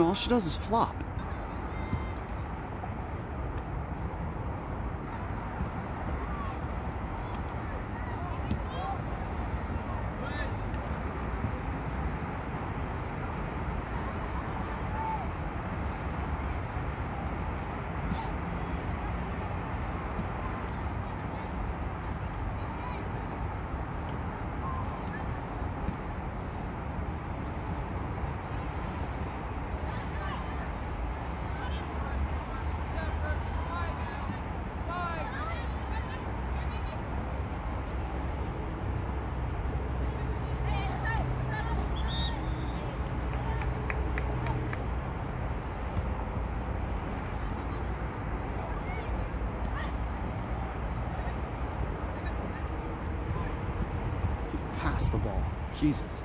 All she does is flop. Pass the ball. Jesus.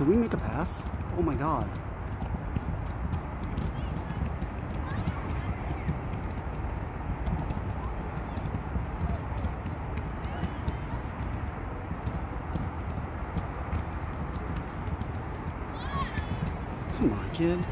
Can we make a pass? Oh my god. Come on, kid.